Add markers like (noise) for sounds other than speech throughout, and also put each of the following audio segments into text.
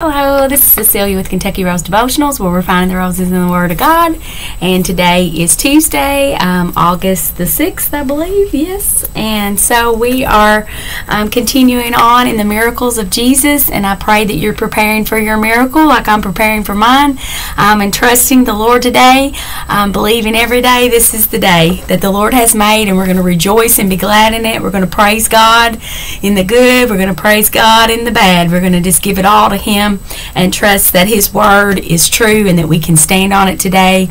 Hello, this is Cecilia with Kentucky Rose Devotionals, where we're finding the roses in the Word of God. And today is Tuesday, um, August the 6th, I believe, yes. And so we are um, continuing on in the miracles of Jesus. And I pray that you're preparing for your miracle like I'm preparing for mine. Um, and trusting the Lord today, um, believing every day this is the day that the Lord has made. And we're going to rejoice and be glad in it. We're going to praise God in the good, we're going to praise God in the bad. We're going to just give it all to Him and trust that His Word is true and that we can stand on it today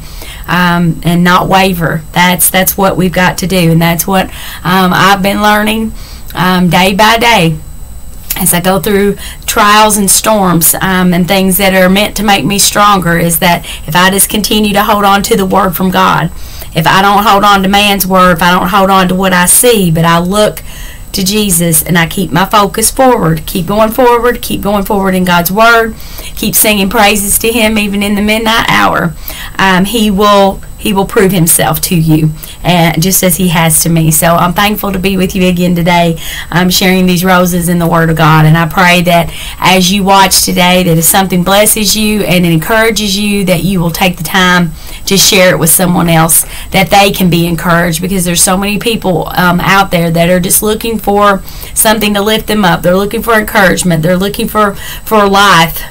um, and not waver. That's that's what we've got to do, and that's what um, I've been learning um, day by day as I go through trials and storms um, and things that are meant to make me stronger is that if I just continue to hold on to the word from God, if I don't hold on to man's word, if I don't hold on to what I see, but I look to Jesus and I keep my focus forward. Keep going forward, keep going forward in God's Word, keep singing praises to Him even in the midnight hour. Um, he will he will prove himself to you, and just as he has to me. So I'm thankful to be with you again today, I'm sharing these roses in the Word of God. And I pray that as you watch today, that if something blesses you and it encourages you, that you will take the time to share it with someone else, that they can be encouraged. Because there's so many people um, out there that are just looking for something to lift them up. They're looking for encouragement. They're looking for for life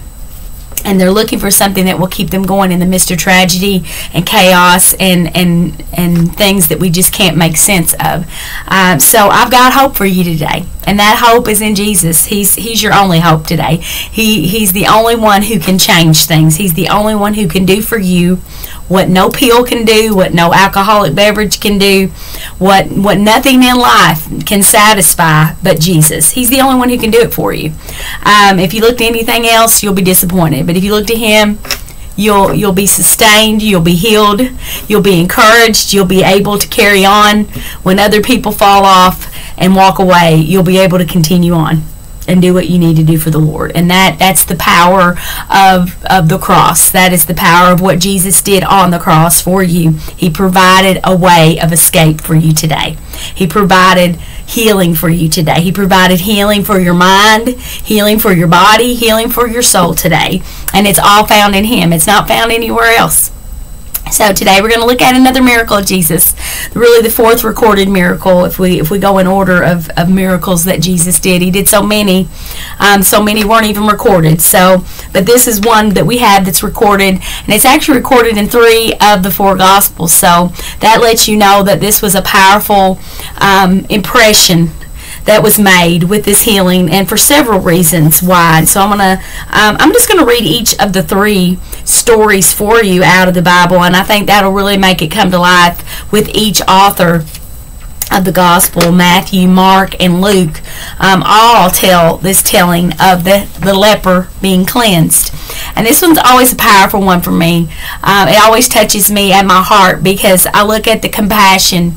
and they're looking for something that will keep them going in the midst of tragedy and chaos and and and things that we just can't make sense of. Um, so I've got hope for you today, and that hope is in Jesus. He's he's your only hope today. He he's the only one who can change things. He's the only one who can do for you what no pill can do, what no alcoholic beverage can do, what what nothing in life can satisfy but Jesus. He's the only one who can do it for you. Um, if you look to anything else, you'll be disappointed. But if you look to Him, you'll you'll be sustained. You'll be healed. You'll be encouraged. You'll be able to carry on when other people fall off and walk away. You'll be able to continue on and do what you need to do for the Lord. And that that's the power of of the cross. That is the power of what Jesus did on the cross for you. He provided a way of escape for you today. He provided healing for you today. He provided healing for your mind, healing for your body, healing for your soul today. And it's all found in him. It's not found anywhere else. So today we're going to look at another miracle of Jesus, really the fourth recorded miracle. If we if we go in order of, of miracles that Jesus did, he did so many, um, so many weren't even recorded. So, but this is one that we have that's recorded, and it's actually recorded in three of the four Gospels. So that lets you know that this was a powerful um, impression that was made with this healing, and for several reasons why. So I'm gonna, um, I'm just gonna read each of the three stories for you out of the Bible, and I think that'll really make it come to life with each author of the gospel matthew mark and luke. Um, all tell this telling of the, the leper being cleansed. And this one's always a powerful one for me. Um, it always touches me at my heart because i look at the compassion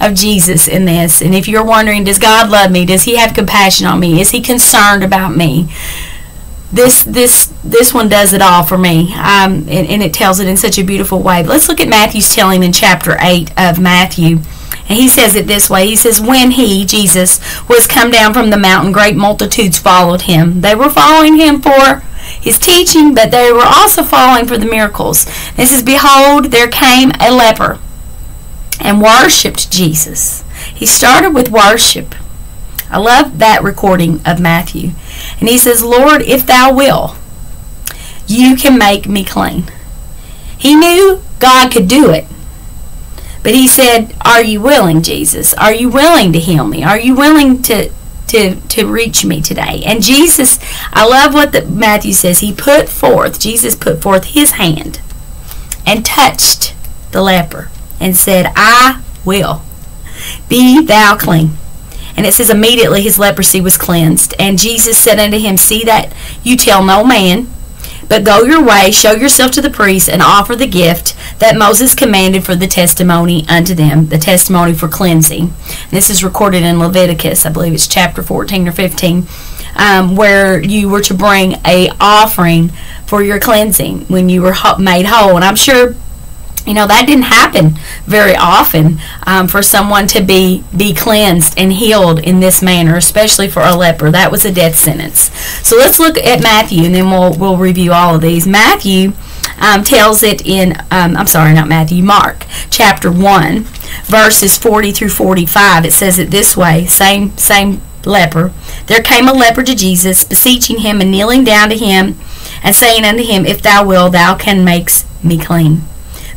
of Jesus in this. And if you're wondering, does God love me? Does He have compassion on me? Is He concerned about me? This this this one does it all for me, um, and, and it tells it in such a beautiful way. But let's look at Matthew's telling in chapter eight of Matthew. And he says it this way. He says, When he, Jesus, was come down from the mountain, great multitudes followed him. They were following him for his teaching, but they were also following for the miracles. This is, Behold, there came a leper and worshiped Jesus. He started with worship. I love that recording of Matthew. And he says, Lord, if thou will, you can make me clean. He knew God could do it. But he said, Are you willing, Jesus? Are you willing to heal me? Are you willing to to, to reach me today. And Jesus, I love what the, Matthew says. He put forth, Jesus put forth his hand and touched the leper and said, I will. Be thou clean. And it says, immediately his leprosy was cleansed. And Jesus said unto him, See that you tell no man, but go your way, show yourself to the priest, and offer the gift that Moses commanded for the testimony unto them, the testimony for cleansing. And this is recorded in Leviticus, I believe it's chapter 14 or 15, um, where you were to bring a offering for your cleansing when you were made whole. And I'm sure you know that didn't happen very often um, for someone to be be cleansed and healed in this manner especially for a leper. That was a death sentence. So let's look at matthew and then we'll we'll review all of these. Matthew um, tells it in um, i'm sorry not matthew mark chapter 1 verses 40 through 45 it says it this way same same leper. There came a leper to jesus beseeching him and kneeling down to him and saying unto him if thou wilt thou can make me clean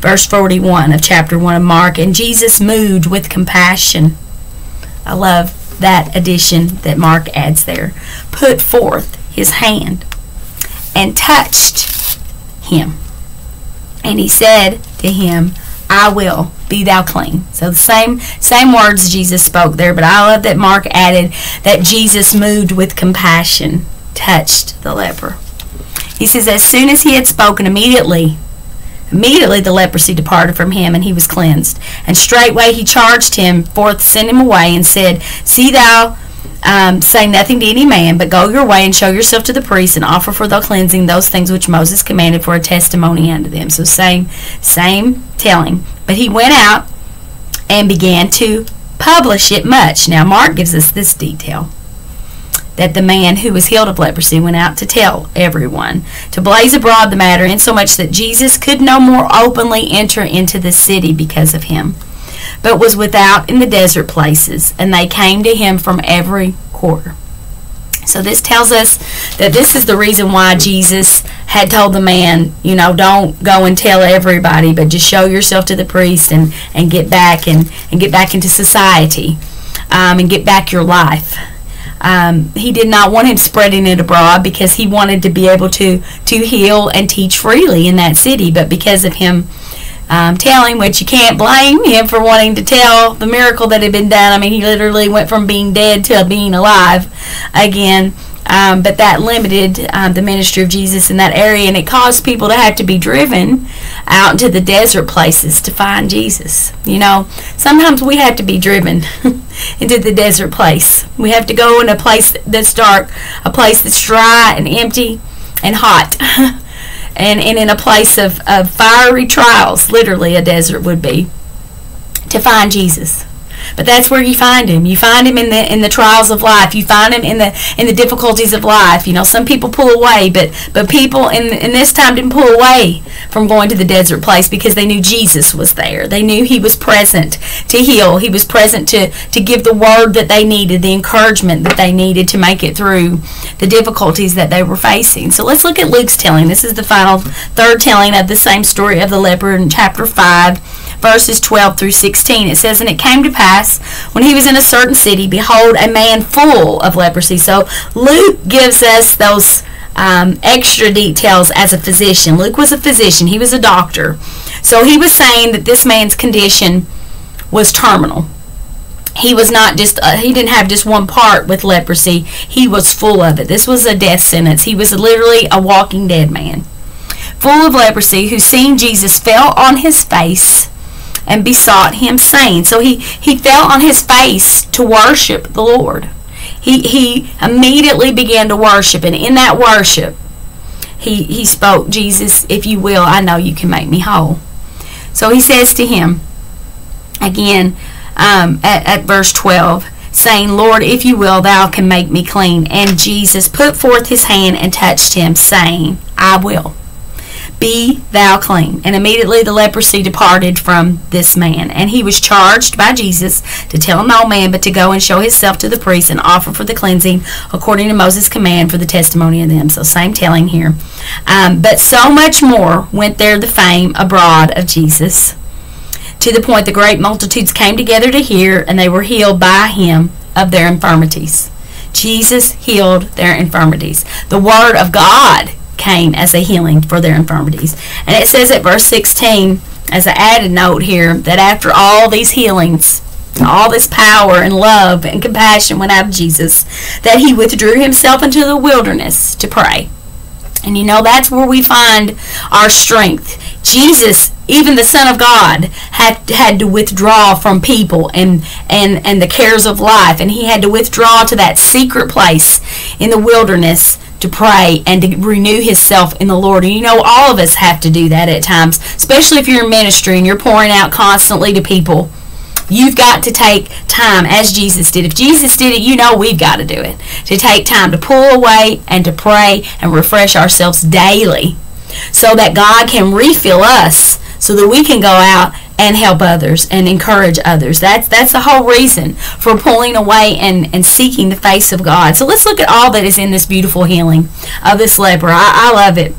verse 41 of chapter 1 of Mark. And Jesus moved with compassion. I love that addition that Mark adds there. Put forth his hand and touched him. And he said to him, I will be thou clean. So the same same words Jesus spoke there, but I love that Mark added that Jesus moved with compassion, touched the leper. He says, as soon as he had spoken, immediately Immediately the leprosy departed from him, and he was cleansed. And straightway he charged him forth, sent him away, and said, See thou um, say nothing to any man, but go your way and show yourself to the priests and offer for the cleansing those things which Moses commanded for a testimony unto them. So same, same telling. But he went out and began to publish it much. Now Mark gives us this detail that the man who was healed of leprosy went out to tell everyone, to blaze abroad the matter, insomuch that Jesus could no more openly enter into the city because of him, but was without in the desert places, and they came to him from every quarter. So this tells us that this is the reason why Jesus had told the man, you know, don't go and tell everybody, but just show yourself to the priest and, and get back and, and get back into society um, and get back your life. Um, he did not want him spreading it abroad because he wanted to be able to to heal and teach freely in that city. But because of him um, telling, which you can't blame him for wanting to tell the miracle that had been done. I mean, he literally went from being dead to being alive again. Um, but that limited um, the ministry of Jesus in that area, and it caused people to have to be driven out into the desert places to find Jesus. You know, sometimes we have to be driven (laughs) into the desert place. We have to go in a place that's dark, a place that's dry and empty and hot. (laughs) and, and in a place of, of fiery trials, literally a desert would be, to find Jesus. But that's where you find him. You find him in the in the trials of life. You find him in the in the difficulties of life. You know, some people pull away, but but people in in this time didn't pull away from going to the desert place because they knew Jesus was there. They knew he was present to heal. He was present to to give the word that they needed, the encouragement that they needed to make it through the difficulties that they were facing. So let's look at Luke's telling. This is the final third telling of the same story of the leper in chapter 5 verses 12 through 16. It says, And it came to pass, when he was in a certain city, behold, a man full of leprosy. So Luke gives us those um, extra details as a physician. Luke was a physician, he was a doctor. So he was saying that this man's condition was terminal. He was not just, uh, he didn't have just one part with leprosy, he was full of it. This was a death sentence. He was literally a walking dead man. Full of leprosy, who seeing Jesus fell on his face and besought him, saying, So he, he fell on his face to worship the Lord. He, he immediately began to worship, and in that worship, he, he spoke, Jesus, if you will, I know you can make me whole. So he says to him, again, um, at, at verse 12, saying, Lord, if you will, thou can make me clean. And Jesus put forth his hand and touched him, saying, I will. Be thou clean. And immediately the leprosy departed from this man. And he was charged by Jesus to tell no man, but to go and show himself to the priest and offer for the cleansing according to Moses' command for the testimony of them. So same telling here. Um, but so much more went there the fame abroad of Jesus to the point the great multitudes came together to hear, and they were healed by him of their infirmities. Jesus healed their infirmities. The Word of God came as a healing for their infirmities. And it says at verse 16, as an added note here, that after all these healings, all this power and love and compassion went out of Jesus, that he withdrew himself into the wilderness to pray. And you know, that's where we find our strength. Jesus, even the Son of God, had had to withdraw from people and, and, and the cares of life. And he had to withdraw to that secret place in the wilderness to pray and to renew himself in the Lord. And you know, all of us have to do that at times, especially if you're in ministry and you're pouring out constantly to people. You've got to take time as Jesus did. If Jesus did it, you know we've got to do it. To take time to pull away and to pray and refresh ourselves daily so that God can refill us so that we can go out and help others and encourage others. That's that's the whole reason for pulling away and, and seeking the face of God. So let's look at all that is in this beautiful healing of this leper. I, I love it.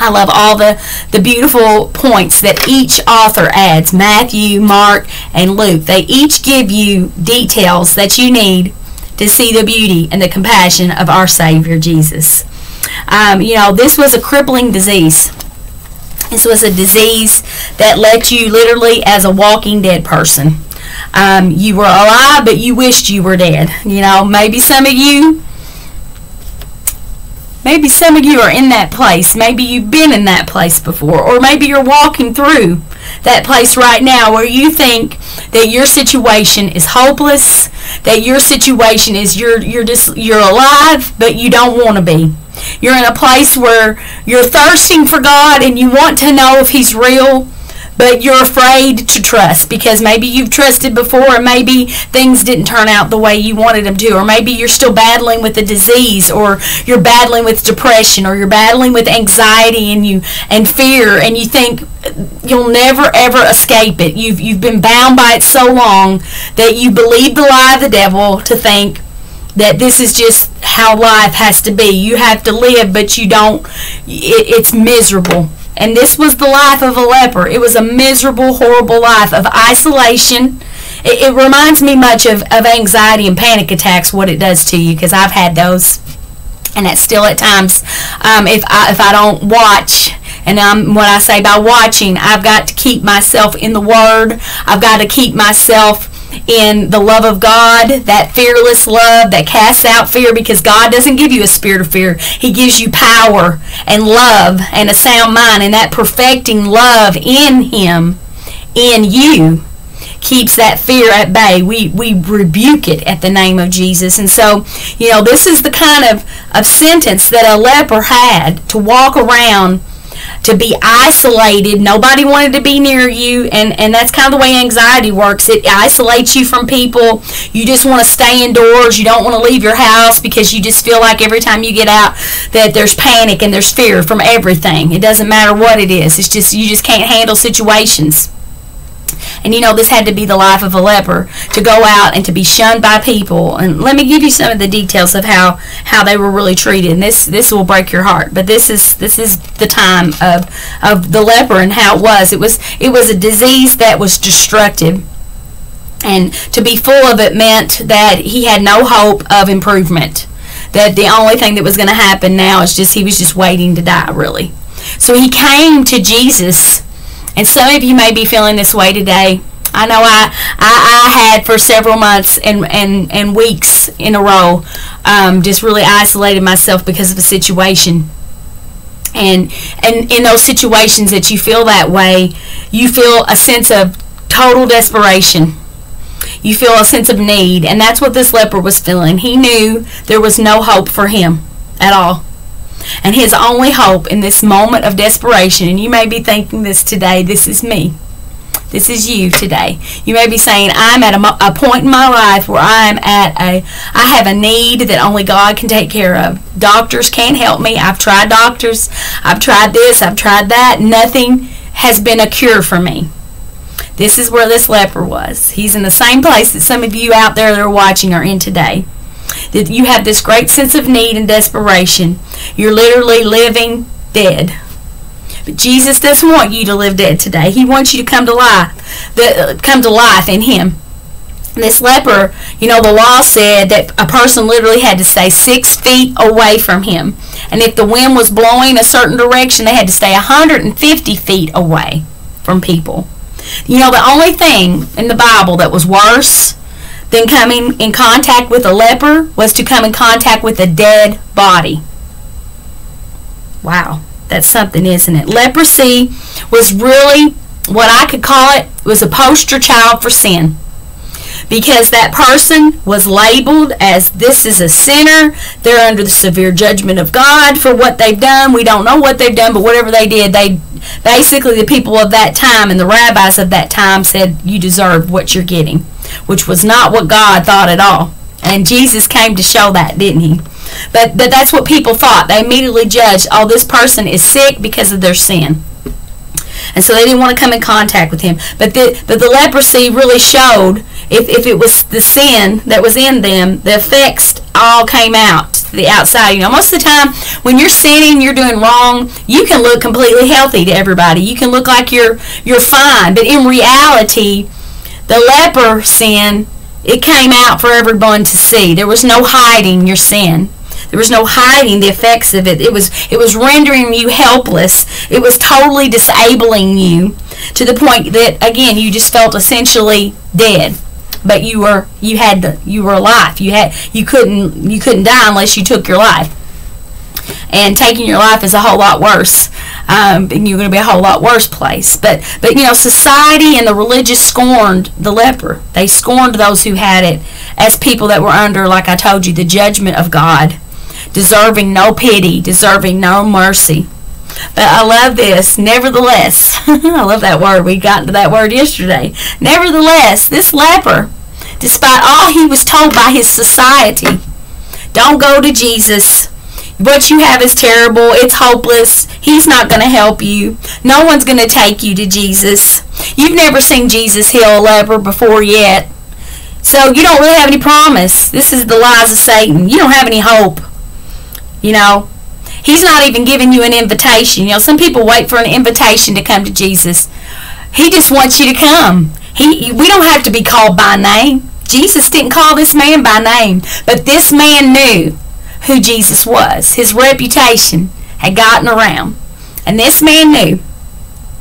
I love all the, the beautiful points that each author adds Matthew, Mark, and Luke. They each give you details that you need to see the beauty and the compassion of our Savior Jesus. Um, you know, this was a crippling disease. This was a disease that left you literally as a walking dead person. Um, you were alive, but you wished you were dead. You know, maybe some of you, maybe some of you are in that place. Maybe you've been in that place before, or maybe you're walking through that place right now where you think that your situation is hopeless, that your situation is you're you're just you're alive, but you don't want to be. You're in a place where you're thirsting for God and you want to know if He's real, but you're afraid to trust because maybe you've trusted before and maybe things didn't turn out the way you wanted them to, or maybe you're still battling with a disease, or you're battling with depression, or you're battling with anxiety and you and fear, and you think you'll never ever escape it. You've you've been bound by it so long that you believe the lie of the devil to think that this is just how life has to be. You have to live, but you don't. It, it's miserable. And this was the life of a leper. It was a miserable, horrible life of isolation. It, it reminds me much of, of anxiety and panic attacks, what it does to you, because I've had those. And that's still at times, um, if, I, if I don't watch, and um, when I say by watching, I've got to keep myself in the Word. I've got to keep myself in the love of God, that fearless love that casts out fear because God doesn't give you a spirit of fear. He gives you power and love and a sound mind and that perfecting love in him in you keeps that fear at bay. We we rebuke it at the name of Jesus. And so, you know, this is the kind of, of sentence that a leper had to walk around to be isolated. Nobody wanted to be near you, and, and that's kind of the way anxiety works. It isolates you from people. You just want to stay indoors. You don't want to leave your house because you just feel like every time you get out that there's panic and there's fear from everything. It doesn't matter what it is. It's just you just can't handle situations. And you know, this had to be the life of a leper to go out and to be shunned by people. And let me give you some of the details of how, how they were really treated. And this this will break your heart. But this is this is the time of of the leper and how it was. It was it was a disease that was destructive. And to be full of it meant that he had no hope of improvement. That the only thing that was going to happen now is just he was just waiting to die, really. So he came to Jesus and some of you may be feeling this way today. I know I, I, I had for several months and, and, and weeks in a row um, just really isolated myself because of a situation. And, and in those situations that you feel that way, you feel a sense of total desperation. You feel a sense of need. And that's what this leper was feeling. He knew there was no hope for him at all. And his only hope in this moment of desperation, and you may be thinking this today, this is me. This is you today. You may be saying, I'm at a, a, point in my life where I'm at a, I have a need that only God can take care of. Doctors can't help me. I've tried doctors. I've tried this. I've tried that. Nothing has been a cure for me. This is where this leper was. He's in the same place that some of you out there that are watching are in today that you have this great sense of need and desperation. You're literally living dead. But Jesus doesn't want you to live dead today. He wants you to come to life, come to life in Him. This leper, you know, the law said that a person literally had to stay six feet away from him. And if the wind was blowing a certain direction, they had to stay 150 feet away from people. You know, the only thing in the Bible that was worse then coming in contact with a leper was to come in contact with a dead body. Wow, that's something, isn't it? Leprosy was really what I could call it was a poster child for sin. because that person was labeled as this is a sinner. They're under the severe judgment of God for what they've done. We don't know what they've done, but whatever they did, they basically the people of that time and the rabbis of that time said you deserve what you're getting, which was not what God thought at all. And Jesus came to show that, didn't he? But but that's what people thought. They immediately judged, oh, this person is sick because of their sin and so they didn't want to come in contact with him. But the but the leprosy really showed if, if it was the sin that was in them, the effects all came out to the outside. You know, most of the time when you're sinning, you're doing wrong, you can look completely healthy to everybody. You can look like you're you're fine, but in reality, the leper sin it came out for everyone to see. There was no hiding your sin. There was no hiding the effects of it. It was it was rendering you helpless. It was totally disabling you to the point that again you just felt essentially dead. But you were you had the, you were alive. You had you couldn't you couldn't die unless you took your life. And taking your life is a whole lot worse. Um, and you're going to be a whole lot worse place. But but you know, society and the religious scorned the leper. They scorned those who had it as people that were under, like I told you, the judgment of God deserving no pity, deserving no mercy. But I love this. Nevertheless, (laughs) I love that word. We got into that word yesterday. Nevertheless, this leper, despite all he was told by his society, don't go to Jesus. What you have is terrible. It's hopeless. He's not going to help you. No one's going to take you to Jesus. You've never seen Jesus heal a leper before yet. So you don't really have any promise. This is the lies of Satan. You don't have any hope. You know, He's not even giving you an invitation. You know, some people wait for an invitation to come to Jesus. He just wants you to come. He, we don't have to be called by name. Jesus didn't call this man by name, but this man knew who Jesus was. His reputation had gotten around. And this man knew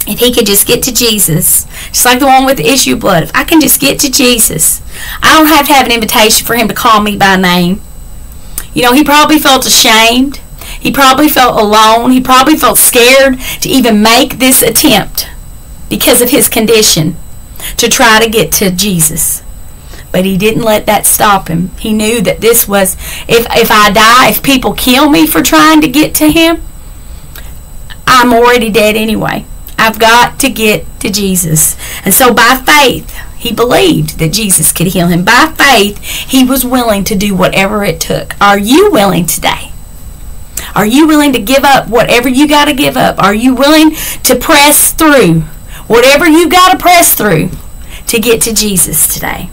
if he could just get to Jesus, just like the one with the issue of blood, if I can just get to Jesus, I don't have to have an invitation for him to call me by name. You know, he probably felt ashamed. He probably felt alone. He probably felt scared to even make this attempt because of his condition to try to get to Jesus. But he didn't let that stop him. He knew that this was, if, if I die, if people kill me for trying to get to him, I'm already dead anyway. I've got to get to Jesus. And so by faith, he believed that Jesus could heal him. By faith, he was willing to do whatever it took. Are you willing today? Are you willing to give up whatever you got to give up? Are you willing to press through whatever you got to press through to get to Jesus today?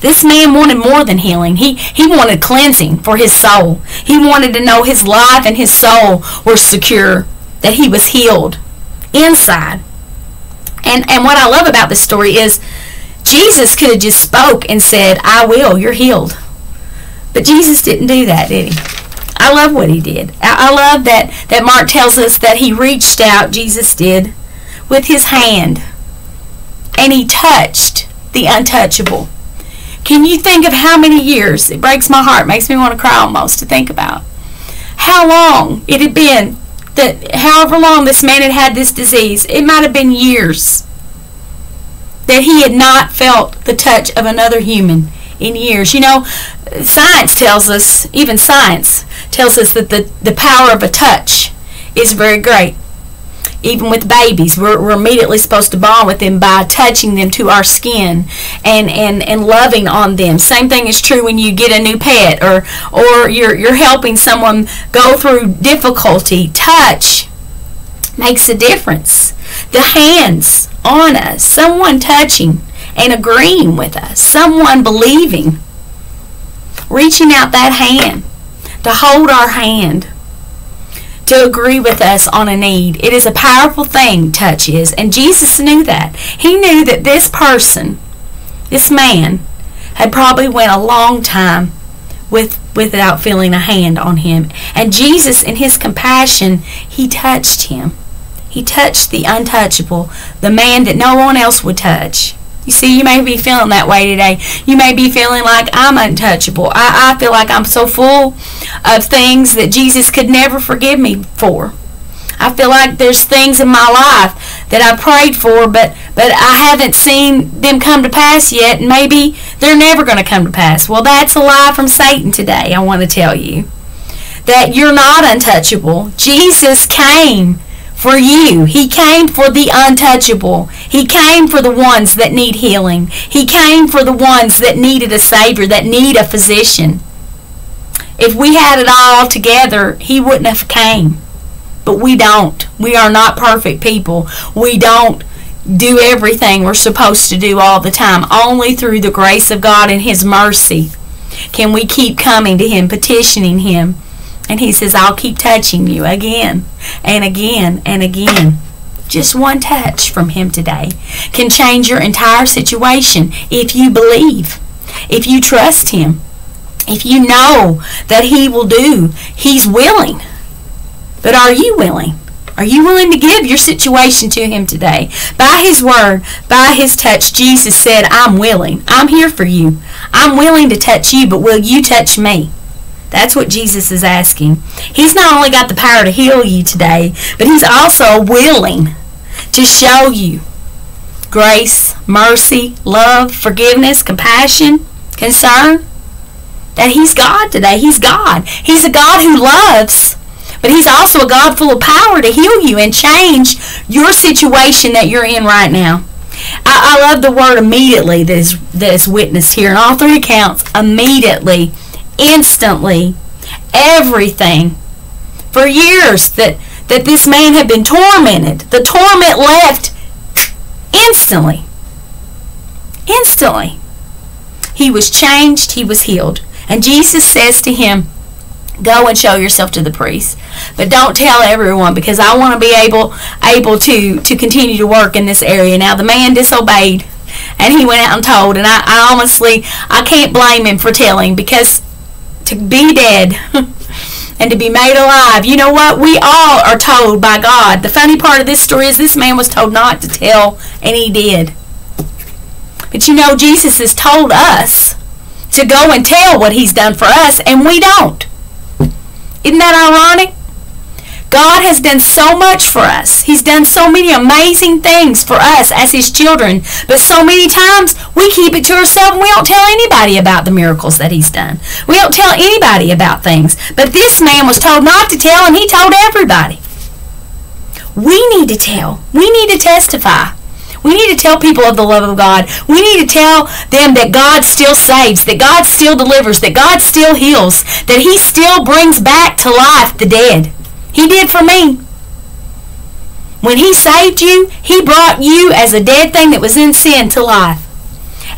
This man wanted more than healing. He, he wanted cleansing for his soul. He wanted to know his life and his soul were secure, that he was healed inside. And, and what I love about this story is Jesus could have just spoke and said, I will, you're healed. But Jesus didn't do that, did he? I love what he did. I, I love that, that Mark tells us that he reached out, Jesus did, with his hand. And he touched the untouchable. Can you think of how many years? It breaks my heart, makes me want to cry almost to think about. How long it had been that, however long this man had had this disease, it might have been years that he had not felt the touch of another human in years. You know, science tells us, even science tells us that the, the power of a touch is very great. Even with babies, we're, we're immediately supposed to bond with them by touching them to our skin and, and, and loving on them. Same thing is true when you get a new pet or, or you're, you're helping someone go through difficulty. Touch makes a difference. The hands on us, someone touching and agreeing with us, someone believing, reaching out that hand to hold our hand, to agree with us on a need. It is a powerful thing, touch is, and Jesus knew that. He knew that this person, this man, had probably went a long time with without feeling a hand on him. And Jesus in his compassion, he touched him. He touched the untouchable, the man that no one else would touch. You see, you may be feeling that way today. You may be feeling like I'm untouchable. I, I feel like I'm so full of things that Jesus could never forgive me for. I feel like there's things in my life that I prayed for, but but I haven't seen them come to pass yet. And maybe they're never going to come to pass. Well, that's a lie from Satan today. I want to tell you that you're not untouchable. Jesus came for you. He came for the untouchable. He came for the ones that need healing. He came for the ones that needed a Savior, that need a physician. If we had it all together, He wouldn't have came. But we don't. We are not perfect people. We don't do everything we're supposed to do all the time. Only through the grace of God and His mercy can we keep coming to Him, petitioning Him. And He says, I'll keep touching you again and again and again. Just one touch from Him today can change your entire situation if you believe, if you trust Him, if you know that He will do. He's willing. But are you willing? Are you willing to give your situation to Him today? By His word, by His touch, Jesus said, I'm willing. I'm here for you. I'm willing to touch you, but will you touch me? That's what Jesus is asking. He's not only got the power to heal you today, but He's also willing to show you grace, mercy, love, forgiveness, compassion, concern. That He's God today. He's God. He's a God who loves. But he's also a God full of power to heal you and change your situation that you're in right now. I, I love the word immediately that is, that is witnessed here in all three accounts. Immediately, instantly, everything. For years that, that this man had been tormented. The torment left instantly. Instantly. He was changed, he was healed. And Jesus says to him, go and show yourself to the priest but don't tell everyone because i want to be able able to to continue to work in this area now the man disobeyed and he went out and told and i, I honestly i can't blame him for telling because to be dead (laughs) and to be made alive. You know what? We all are told by god. The funny part of this story is this man was told not to tell and he did. But you know jesus has told us to go and tell what he's done for us and we don't. Isn't that ironic? God has done so much for us. He's done so many amazing things for us as His children. But so many times we keep it to ourselves and we don't tell anybody about the miracles that He's done. We don't tell anybody about things. But this man was told not to tell and he told everybody. We need to tell. We need to testify. We need to tell people of the love of God. We need to tell them that God still saves, that God still delivers, that God still heals, that He still brings back to life the dead. He did for me. When He saved you, He brought you as a dead thing that was in sin to life.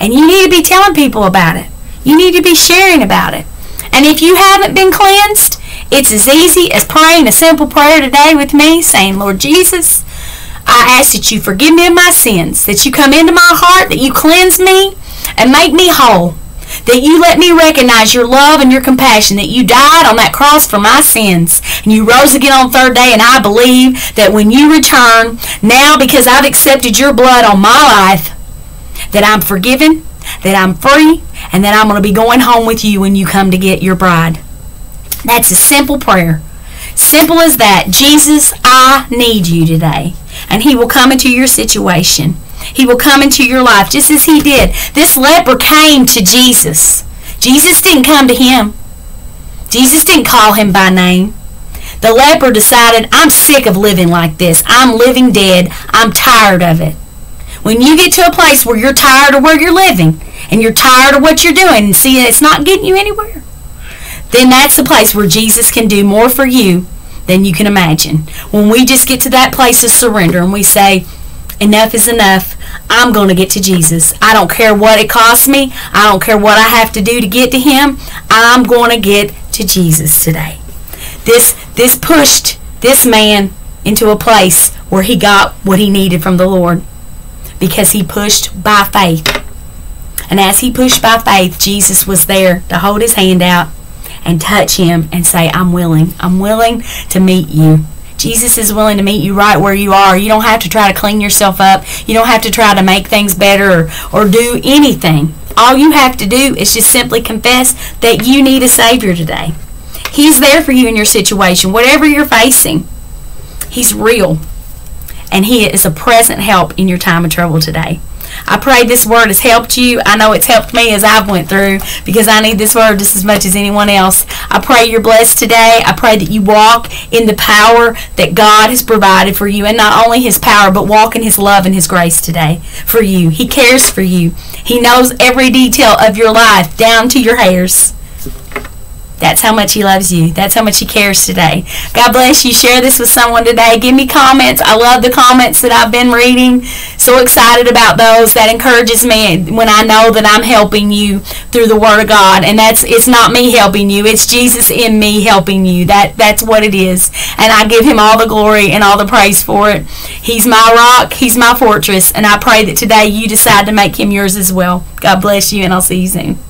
And you need to be telling people about it. You need to be sharing about it. And if you haven't been cleansed, it's as easy as praying a simple prayer today with me, saying, Lord Jesus, I ask that you forgive me of my sins, that you come into my heart, that you cleanse me and make me whole, that you let me recognize your love and your compassion, that you died on that cross for my sins, and you rose again on the third day, and I believe that when you return, now because I've accepted your blood on my life, that I'm forgiven, that I'm free, and that I'm going to be going home with you when you come to get your bride. That's a simple prayer. Simple as that. Jesus, I need you today. And he will come into your situation. He will come into your life just as he did. This leper came to Jesus. Jesus didn't come to him. Jesus didn't call him by name. The leper decided, I'm sick of living like this. I'm living dead. I'm tired of it. When you get to a place where you're tired of where you're living and you're tired of what you're doing and see it's not getting you anywhere, then that's the place where Jesus can do more for you than you can imagine. When we just get to that place of surrender and we say, enough is enough. I'm going to get to Jesus. I don't care what it costs me. I don't care what I have to do to get to him. I'm going to get to Jesus today. This this pushed this man into a place where he got what he needed from the Lord because he pushed by faith. And as he pushed by faith, Jesus was there to hold his hand out and touch him and say, I'm willing. I'm willing to meet you. Jesus is willing to meet you right where you are. You don't have to try to clean yourself up. You don't have to try to make things better or, or do anything. All you have to do is just simply confess that you need a Savior today. He's there for you in your situation, whatever you're facing. He's real. and He is a present help in your time of trouble today. I pray this word has helped you. I know it's helped me as I've went through because I need this word just as much as anyone else. I pray you're blessed today. I pray that you walk in the power that God has provided for you and not only his power but walk in his love and his grace today for you. He cares for you. He knows every detail of your life down to your hairs. That's how much he loves you. That's how much he cares today. God bless you. Share this with someone today. Give me comments. I love the comments that I've been reading. So excited about those. That encourages me when I know that I'm helping you through the Word of God. And that's it's not me helping you. It's Jesus in me helping you. That that's what it is. And I give him all the glory and all the praise for it. He's my rock. He's my fortress. And I pray that today you decide to make him yours as well. God bless you and I'll see you soon.